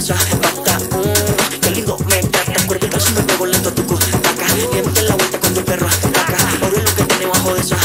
Mm, me trata. Lento a tu cutaca. Le mete la vuelta con tu perro que tiene bajo de esa